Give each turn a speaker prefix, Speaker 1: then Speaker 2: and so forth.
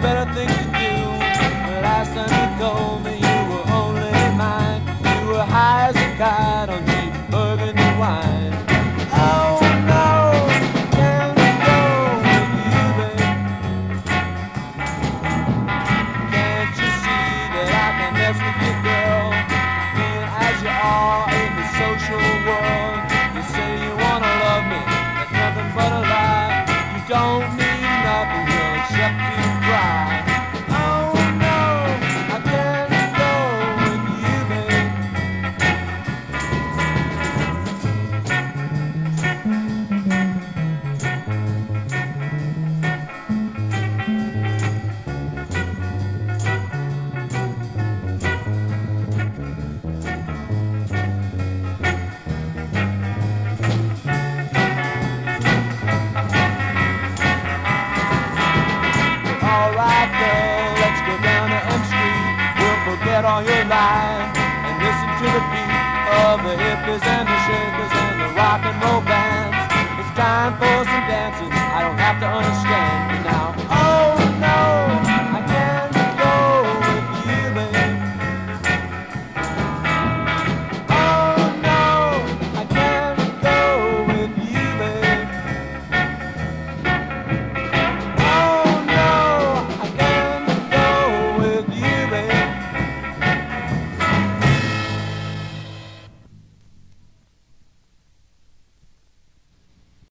Speaker 1: better things to do. The last time you told me you were only mine, you were high as a kite on cheap burgundy wine. Oh no, can't go Alright, girl, let's go down to M Street. We'll forget all your lies and listen to the beat of the hippies and the shakers and the rock and roll bands. It's time for some dancing. I don't have to understand.